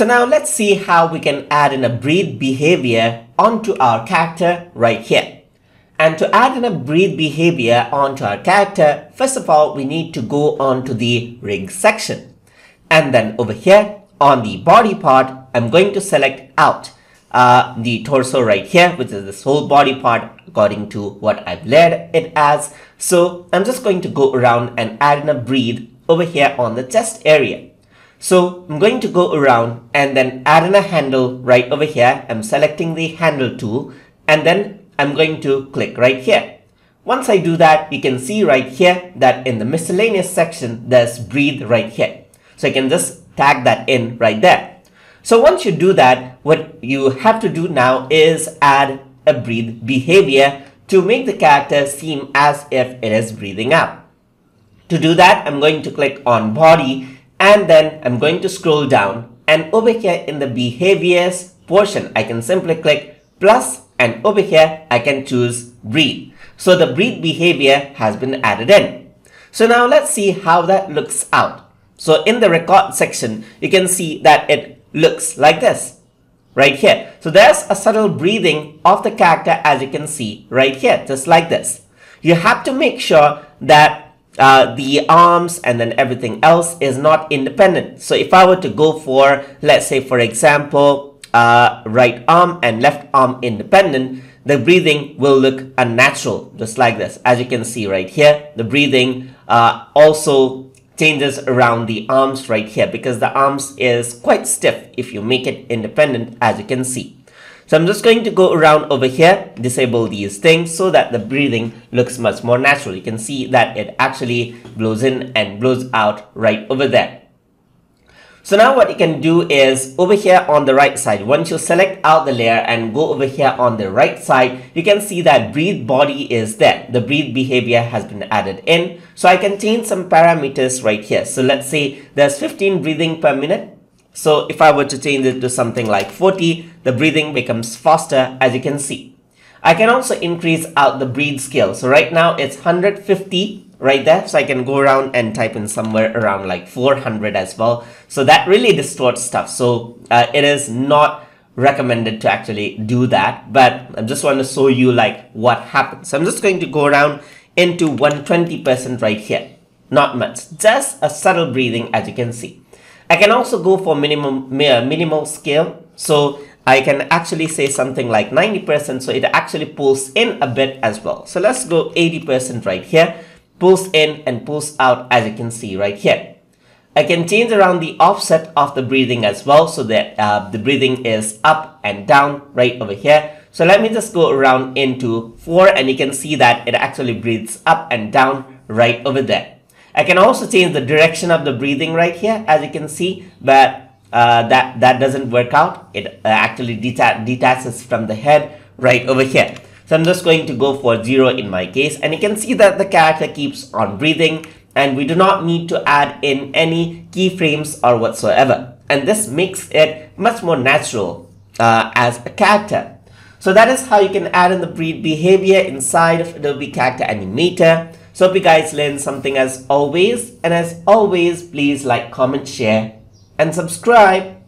So now let's see how we can add in a breathe behavior onto our character right here. And to add in a breathe behavior onto our character, first of all, we need to go on to the rig section. And then over here on the body part, I'm going to select out uh, the torso right here, which is this whole body part according to what I've laid it as. So I'm just going to go around and add in a breathe over here on the chest area. So I'm going to go around and then add in a handle right over here. I'm selecting the handle tool and then I'm going to click right here. Once I do that, you can see right here that in the miscellaneous section, there's breathe right here. So I can just tag that in right there. So once you do that, what you have to do now is add a breathe behavior to make the character seem as if it is breathing out. To do that, I'm going to click on body and then I'm going to scroll down and over here in the behaviors portion, I can simply click plus and over here I can choose breathe. So the breathe behavior has been added in. So now let's see how that looks out. So in the record section, you can see that it looks like this right here. So there's a subtle breathing of the character as you can see right here, just like this. You have to make sure that uh, the arms and then everything else is not independent. So if I were to go for, let's say for example, uh, right arm and left arm independent, the breathing will look unnatural, just like this. As you can see right here, the breathing uh, also changes around the arms right here because the arms is quite stiff if you make it independent as you can see. So I'm just going to go around over here, disable these things so that the breathing looks much more natural. You can see that it actually blows in and blows out right over there. So now what you can do is over here on the right side, once you select out the layer and go over here on the right side, you can see that breathe body is there. The breathe behavior has been added in. So I can change some parameters right here. So let's say there's 15 breathing per minute. So if I were to change it to something like 40, the breathing becomes faster as you can see. I can also increase out the breathe scale. So right now it's 150 right there. So I can go around and type in somewhere around like 400 as well. So that really distorts stuff. So uh, it is not recommended to actually do that. But I just want to show you like what happens. So I'm just going to go around into 120% right here. Not much, just a subtle breathing as you can see. I can also go for minimum minimal scale. So I can actually say something like 90% so it actually pulls in a bit as well. So let's go 80% right here pulls in and pulls out as you can see right here. I can change around the offset of the breathing as well so that uh, the breathing is up and down right over here. So let me just go around into 4 and you can see that it actually breathes up and down right over there. I can also change the direction of the breathing right here as you can see but uh, that, that doesn't work out. It uh, actually deta detaches from the head right over here. So I'm just going to go for 0 in my case and you can see that the character keeps on breathing and we do not need to add in any keyframes or whatsoever. And this makes it much more natural uh, as a character. So that is how you can add in the breathe behavior inside of Adobe Character Animator. So hope you guys learned something as always. And as always, please like, comment, share, and subscribe.